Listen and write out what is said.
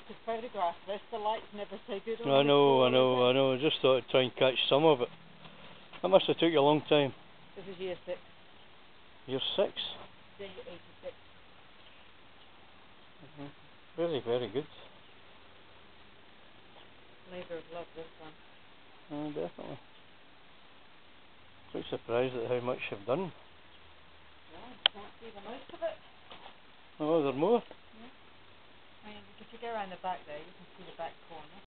to photograph this. The lights never so good I know, I know, I know. I just thought I'd try and catch some of it. That must have took you a long time. This is year six, You're six. day 86. Mhm. Very, very good. Labour of love, this one. Oh, definitely. Quite surprised at how much you've done. Yeah, can't see the most of it. Oh, is there more? If you go around the back there, you can see the back corner.